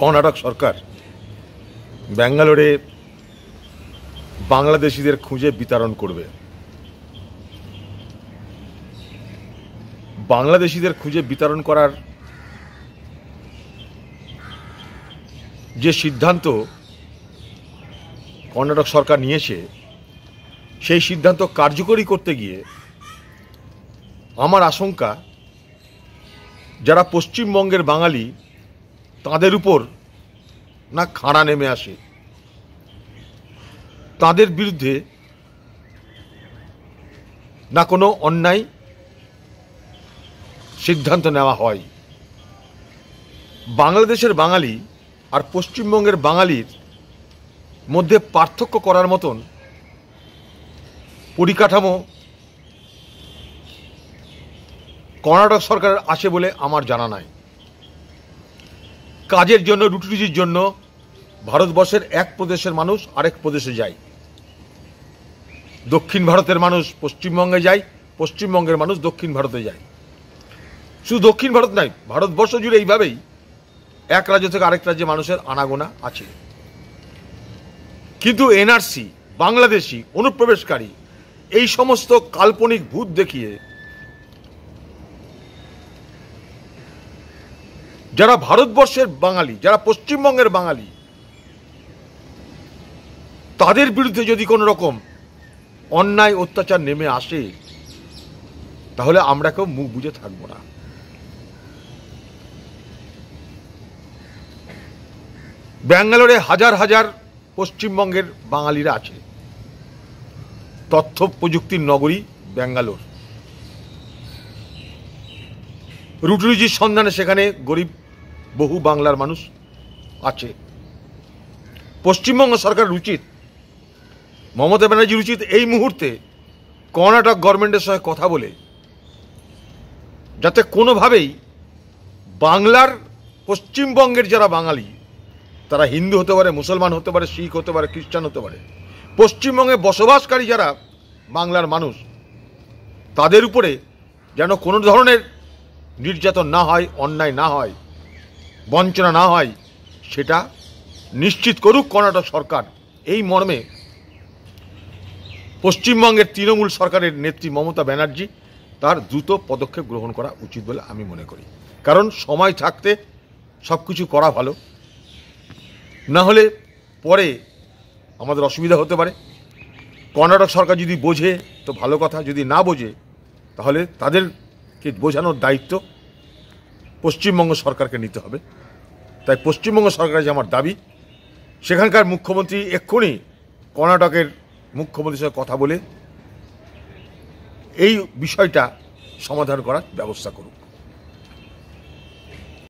কর্ণাটক সরকার ব্যাঙ্গালোরে বাংলাদেশিদের খুঁজে বিতরণ করবে। বাংলাদেশিদের খুঁজে বিতরণ করার যে সিদ্ধান্ত কর্ণাটক সরকার নিয়েছে, সেই সিদ্ধান্ত কার্যকরী করতে গিয়ে আমার আশঙ্কা, যারা পশ্চিমবঙ্গের বাঙালি তাদের উপর না খাড়া নেমে আসে। তাদের বিরুদ্ধে না কোনো অন্যায় সিদ্ধান্ত নেওয়া হয়। বাংলাদেশের বাঙালি আর পশ্চিমবঙ্গের বাঙালির মধ্যে পার্থক্য করার মতন পরিকাঠামো কর্ণাটক সরকারের আছে বলে আমার জানা নাই। কাজের জন্য রুটি রুজির জন্য ভারতবর্ষের এক প্রদেশের মানুষ আরেক প্রদেশে যায়। দক্ষিণ ভারতের মানুষ পশ্চিমবঙ্গে যায়, পশ্চিমবঙ্গের মানুষ দক্ষিণ ভারতে যায়। শুধু দক্ষিণ ভারত নয়, ভারতবর্ষ জুড়ে এইভাবেই এক রাজ্য থেকে আরেক রাজ্যে মানুষের আনাগোনা আছে। কিন্তু এনআরসি, বাংলাদেশি, অনুপ্রবেশকারী, এই সমস্ত কাল্পনিক ভূত দেখিয়ে যারা ভারতবর্ষের বাঙালি, যারা পশ্চিমবঙ্গের বাঙালি, তাদের বিরুদ্ধে যদি কোনো রকম অন্যায় অত্যাচার নেমে আসে, তাহলে আমরা কেউ মুখ বুঝে থাকব না। ব্যাঙ্গালোরে হাজার হাজার পশ্চিমবঙ্গের বাঙালিরা আছে। তথ্য প্রযুক্তির নগরী ব্যাঙ্গালোর। রুটিরুজির সন্ধানে সেখানে গরিব, বহু বাংলার মানুষ আছে। পশ্চিমবঙ্গ সরকারের উচিত মমতা ব্যানার্জির উচিত এই মুহূর্তে কর্ণাটক গভর্নমেন্টের সঙ্গে কথা বলে, যাতে কোনোভাবেই বাংলার পশ্চিমবঙ্গের যারা বাঙালি, তারা হিন্দু হতে পারে, মুসলমান হতে পারে, শিখ হতে পারে, খ্রিস্টান হতে পারে, পশ্চিমবঙ্গে বসবাসকারী যারা বাংলার মানুষ, তাদের উপরে যেন কোনো ধরনের নির্যাতন না হয়, অন্যায় না হয়, বঞ্চনা না হয়, সেটা নিশ্চিত করুক কর্ণাটক সরকার। এই মর্মে পশ্চিমবঙ্গের তৃণমূল সরকারের নেত্রী মমতা ব্যানার্জি তার দ্রুত পদক্ষেপ গ্রহণ করা উচিত বলে আমি মনে করি। কারণ সময় থাকতে সব কিছু করা ভালো। না হলে পরে আমাদের অসুবিধা হতে পারে। কর্ণাটক সরকার যদি বোঝে, তো ভালো কথা। যদি না বোঝে, তাহলে তাদেরকে বোঝানোর দায়িত্ব পশ্চিমবঙ্গ সরকারকে নিতে হবে। তাই পশ্চিমবঙ্গ সরকারের যে আমার দাবি, সেখানকার মুখ্যমন্ত্রী এক্ষুনি কর্ণাটকের মুখ্যমন্ত্রীর সঙ্গে কথা বলে এই বিষয়টা সমাধান করার ব্যবস্থা করুক।